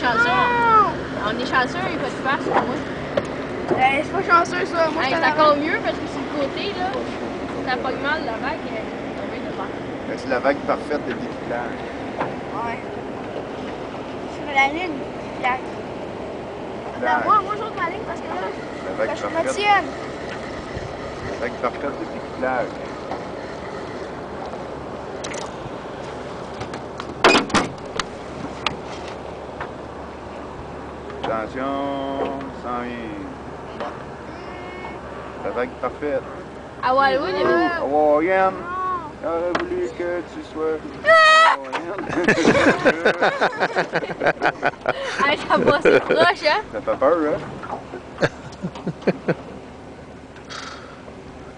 chanceux. On est chanceux, il va se faire sur moi. Eh, c'est pas chanceux ça. Moi, hey, c'est encore mieux parce que sur le côté, là, ça pas mal la vague. Ben, c'est la vague parfaite de découpage. Ouais. Sur la ligne, plaque. La... Ben, moi, moi, j'ouvre ma ligne parce que là, je me tienne. La vague parfaite de découpage. Attention, sans rien. La vague parfaite. À Wildwood, il y avait. Hawaïenne, Non. j'aurais voulu que tu sois hawaïenne. Hey, ça passait proche, hein? Ça fait peur, hein?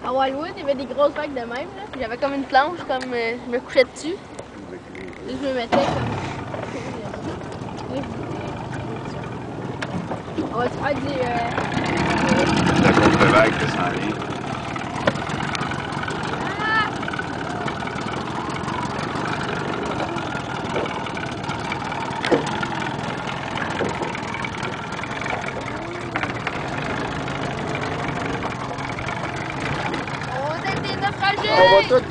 À Wildwood, il y avait des grosses vagues de même, là. J'avais comme une planche, comme euh, je me couchais dessus. Puis je me mettais comme. On va se faire du. Euh... La courbe de vague qui s'en vient. On va être des